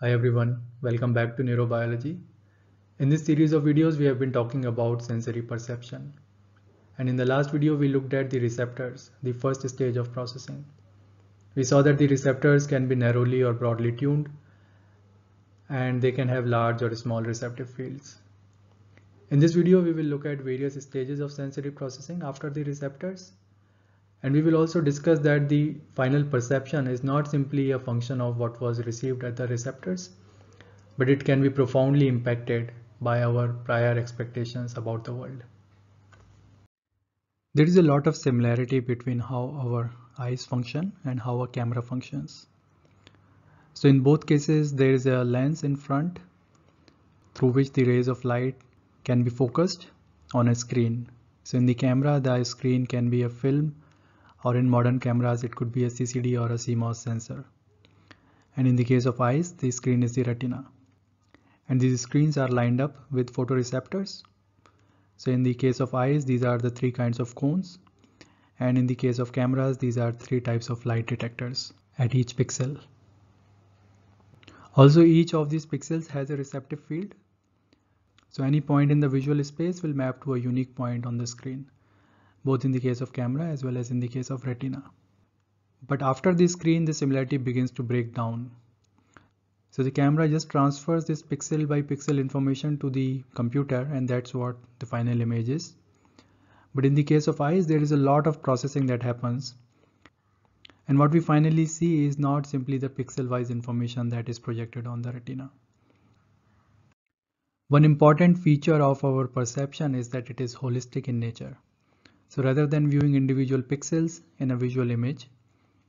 Hi everyone, welcome back to Neurobiology. In this series of videos, we have been talking about sensory perception. And in the last video, we looked at the receptors, the first stage of processing. We saw that the receptors can be narrowly or broadly tuned, and they can have large or small receptive fields. In this video, we will look at various stages of sensory processing after the receptors and we will also discuss that the final perception is not simply a function of what was received at the receptors, but it can be profoundly impacted by our prior expectations about the world. There is a lot of similarity between how our eyes function and how a camera functions. So in both cases, there is a lens in front through which the rays of light can be focused on a screen. So in the camera, the screen can be a film or in modern cameras it could be a CCD or a CMOS sensor. And in the case of eyes, the screen is the retina. And these screens are lined up with photoreceptors. So in the case of eyes, these are the three kinds of cones. And in the case of cameras, these are three types of light detectors at each pixel. Also, each of these pixels has a receptive field. So any point in the visual space will map to a unique point on the screen both in the case of camera as well as in the case of retina. But after the screen, the similarity begins to break down. So the camera just transfers this pixel by pixel information to the computer and that's what the final image is. But in the case of eyes, there is a lot of processing that happens. And what we finally see is not simply the pixel-wise information that is projected on the retina. One important feature of our perception is that it is holistic in nature. So rather than viewing individual pixels in a visual image,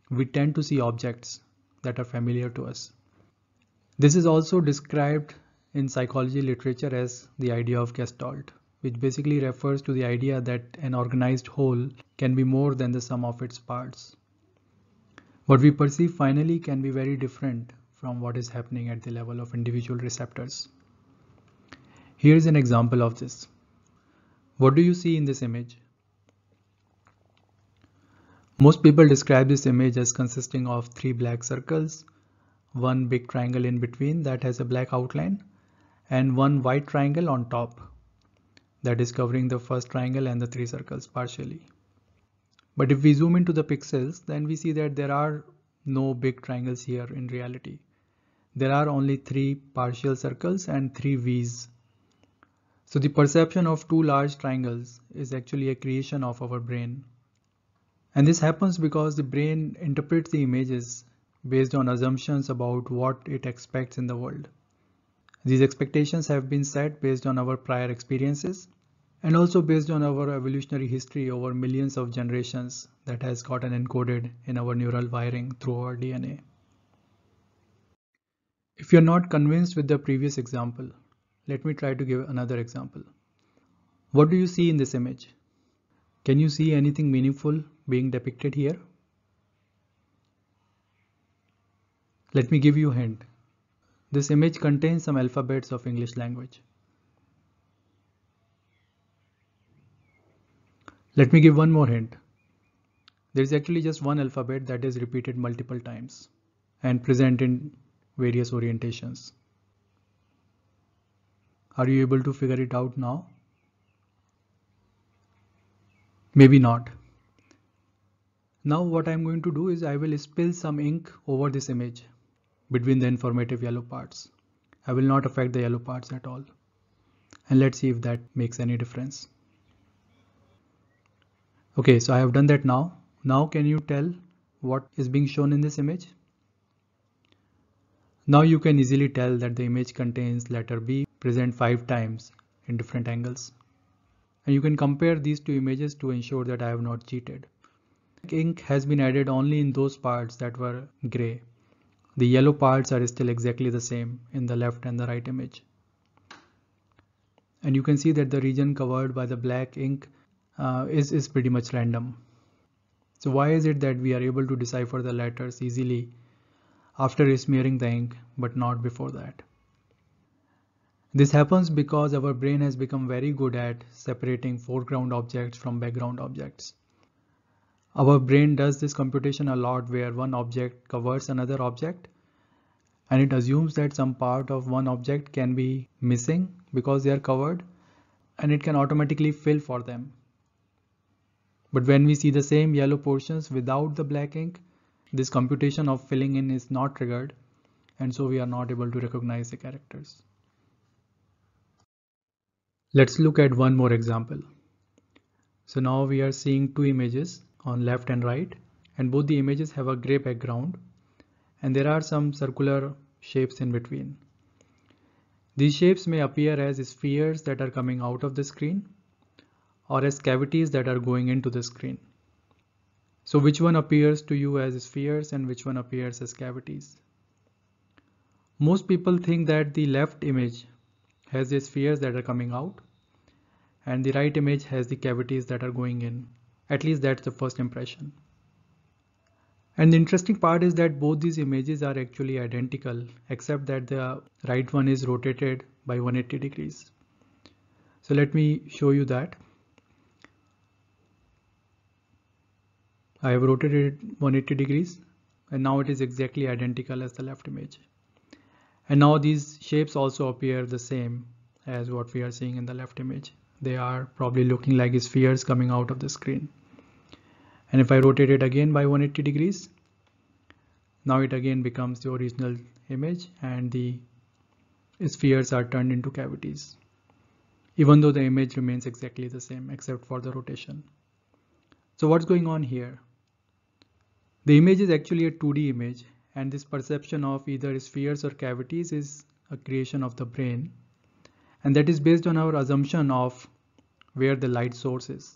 we tend to see objects that are familiar to us. This is also described in psychology literature as the idea of gestalt, which basically refers to the idea that an organized whole can be more than the sum of its parts. What we perceive finally can be very different from what is happening at the level of individual receptors. Here is an example of this. What do you see in this image? Most people describe this image as consisting of three black circles, one big triangle in between that has a black outline, and one white triangle on top that is covering the first triangle and the three circles partially. But if we zoom into the pixels, then we see that there are no big triangles here in reality. There are only three partial circles and three V's. So the perception of two large triangles is actually a creation of our brain and this happens because the brain interprets the images based on assumptions about what it expects in the world. These expectations have been set based on our prior experiences and also based on our evolutionary history over millions of generations that has gotten encoded in our neural wiring through our DNA. If you're not convinced with the previous example, let me try to give another example. What do you see in this image? Can you see anything meaningful being depicted here? Let me give you a hint. This image contains some alphabets of English language. Let me give one more hint. There is actually just one alphabet that is repeated multiple times and present in various orientations. Are you able to figure it out now? Maybe not. Now what I'm going to do is I will spill some ink over this image between the informative yellow parts. I will not affect the yellow parts at all. And let's see if that makes any difference. Okay, so I have done that now. Now can you tell what is being shown in this image? Now you can easily tell that the image contains letter B present five times in different angles. And you can compare these two images to ensure that I have not cheated. Ink has been added only in those parts that were gray. The yellow parts are still exactly the same in the left and the right image. And you can see that the region covered by the black ink uh, is, is pretty much random. So why is it that we are able to decipher the letters easily after smearing the ink but not before that? This happens because our brain has become very good at separating foreground objects from background objects. Our brain does this computation a lot where one object covers another object and it assumes that some part of one object can be missing because they are covered and it can automatically fill for them. But when we see the same yellow portions without the black ink, this computation of filling in is not triggered and so we are not able to recognize the characters. Let's look at one more example. So now we are seeing two images on left and right and both the images have a gray background and there are some circular shapes in between. These shapes may appear as spheres that are coming out of the screen or as cavities that are going into the screen. So which one appears to you as spheres and which one appears as cavities? Most people think that the left image has the spheres that are coming out and the right image has the cavities that are going in. At least that's the first impression. And the interesting part is that both these images are actually identical except that the right one is rotated by 180 degrees. So let me show you that. I have rotated 180 degrees and now it is exactly identical as the left image. And now these shapes also appear the same as what we are seeing in the left image. They are probably looking like spheres coming out of the screen and if I rotate it again by 180 degrees now it again becomes the original image and the spheres are turned into cavities even though the image remains exactly the same except for the rotation. So what's going on here? The image is actually a 2D image and this perception of either spheres or cavities is a creation of the brain and that is based on our assumption of where the light source is.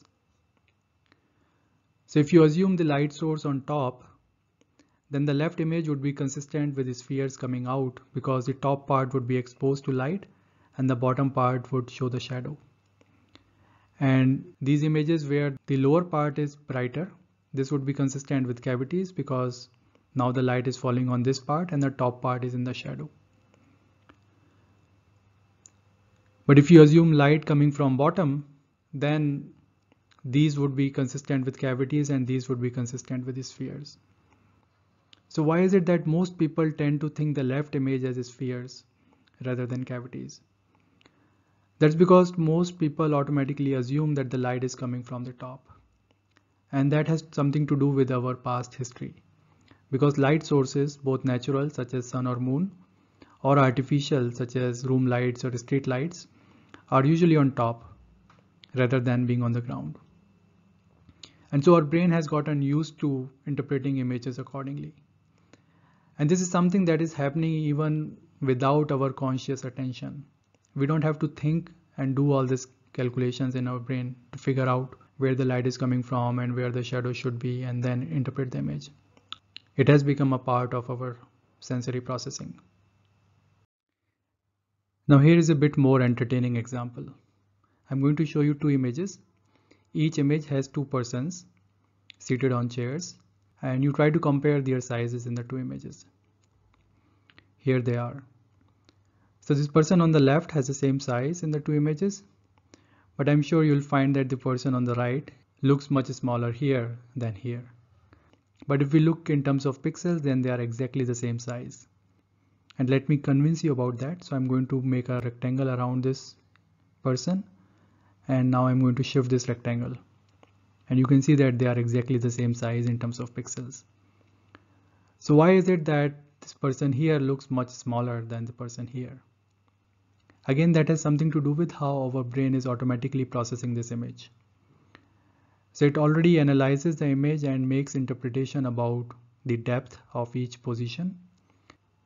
So if you assume the light source on top, then the left image would be consistent with the spheres coming out because the top part would be exposed to light and the bottom part would show the shadow. And these images where the lower part is brighter, this would be consistent with cavities because now the light is falling on this part and the top part is in the shadow. But if you assume light coming from bottom, then these would be consistent with cavities and these would be consistent with the spheres. So why is it that most people tend to think the left image as spheres rather than cavities? That's because most people automatically assume that the light is coming from the top. And that has something to do with our past history. Because light sources, both natural such as sun or moon, or artificial such as room lights or street lights, are usually on top rather than being on the ground. And so our brain has gotten used to interpreting images accordingly. And this is something that is happening even without our conscious attention. We don't have to think and do all these calculations in our brain to figure out where the light is coming from and where the shadow should be and then interpret the image. It has become a part of our sensory processing. Now here is a bit more entertaining example. I'm going to show you two images each image has two persons seated on chairs and you try to compare their sizes in the two images. Here they are. So this person on the left has the same size in the two images, but I'm sure you'll find that the person on the right looks much smaller here than here. But if we look in terms of pixels, then they are exactly the same size. And let me convince you about that. So I'm going to make a rectangle around this person and now I'm going to shift this rectangle and you can see that they are exactly the same size in terms of pixels. So why is it that this person here looks much smaller than the person here? Again, that has something to do with how our brain is automatically processing this image. So it already analyzes the image and makes interpretation about the depth of each position.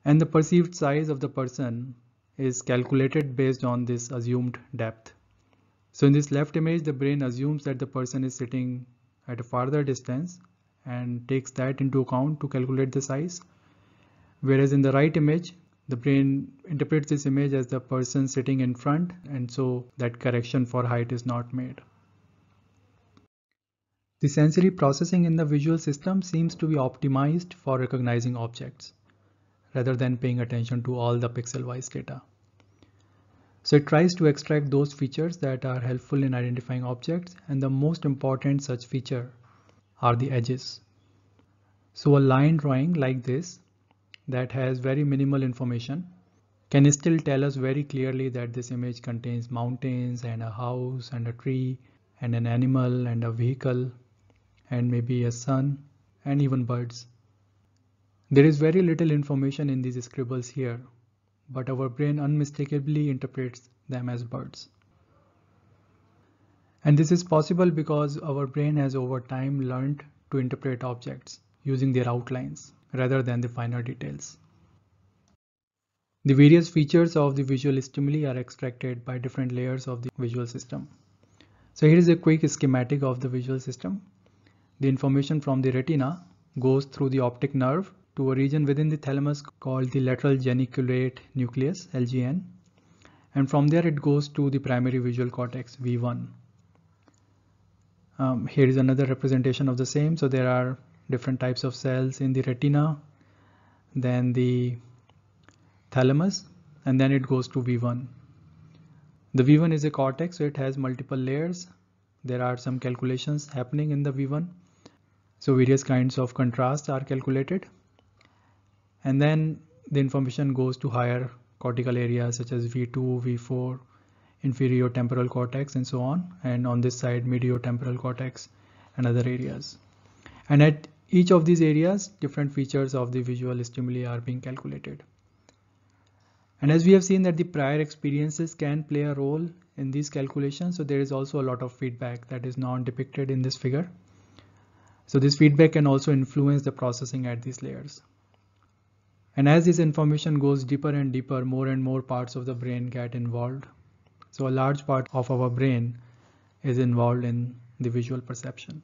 And the perceived size of the person is calculated based on this assumed depth. So in this left image, the brain assumes that the person is sitting at a farther distance and takes that into account to calculate the size. Whereas in the right image, the brain interprets this image as the person sitting in front and so that correction for height is not made. The sensory processing in the visual system seems to be optimized for recognizing objects rather than paying attention to all the pixel-wise data. So it tries to extract those features that are helpful in identifying objects and the most important such feature are the edges. So a line drawing like this that has very minimal information can still tell us very clearly that this image contains mountains and a house and a tree and an animal and a vehicle and maybe a sun and even birds. There is very little information in these scribbles here, but our brain unmistakably interprets them as birds. And this is possible because our brain has over time learned to interpret objects using their outlines rather than the finer details. The various features of the visual stimuli are extracted by different layers of the visual system. So here is a quick schematic of the visual system. The information from the retina goes through the optic nerve to a region within the thalamus called the lateral geniculate nucleus LGN and from there it goes to the primary visual cortex V1 um, here is another representation of the same. So there are different types of cells in the retina, then the thalamus, and then it goes to V1. The V1 is a cortex, so it has multiple layers. There are some calculations happening in the V1. So various kinds of contrast are calculated. And then the information goes to higher cortical areas such as V2, V4, inferior temporal cortex and so on. And on this side mediotemporal cortex and other areas. And at each of these areas different features of the visual stimuli are being calculated. And as we have seen that the prior experiences can play a role in these calculations so there is also a lot of feedback that is not depicted in this figure. So this feedback can also influence the processing at these layers and as this information goes deeper and deeper more and more parts of the brain get involved so a large part of our brain is involved in the visual perception.